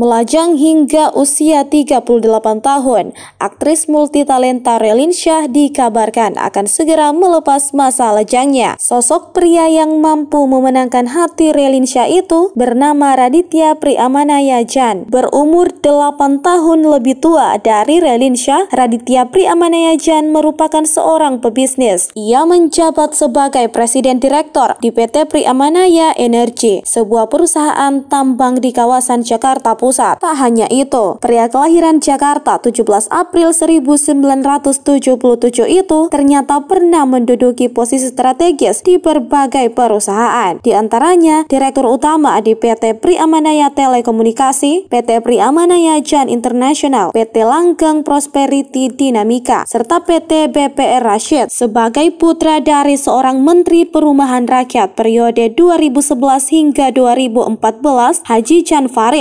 Melajang hingga usia 38 tahun, aktris multitalenta Relin Shah dikabarkan akan segera melepas masa lejangnya. Sosok pria yang mampu memenangkan hati Relin Shah itu bernama Raditya Priamanaya Jan. Berumur 8 tahun lebih tua dari Relin Shah, Raditya Priamanaya Jan merupakan seorang pebisnis. Ia menjabat sebagai Presiden Direktur di PT Priamanaya Energy, sebuah perusahaan tambang di kawasan Jakarta Pusat. Tak hanya itu, pria kelahiran Jakarta 17 April 1977 itu ternyata pernah menduduki posisi strategis di berbagai perusahaan. Di antaranya, Direktur Utama di PT Priamanaya Telekomunikasi, PT Priamanaya Jan International, PT Langgeng Prosperity Dinamika, serta PT BPR Rashid sebagai putra dari seorang Menteri Perumahan Rakyat periode 2011 hingga 2014, Haji Jan Farid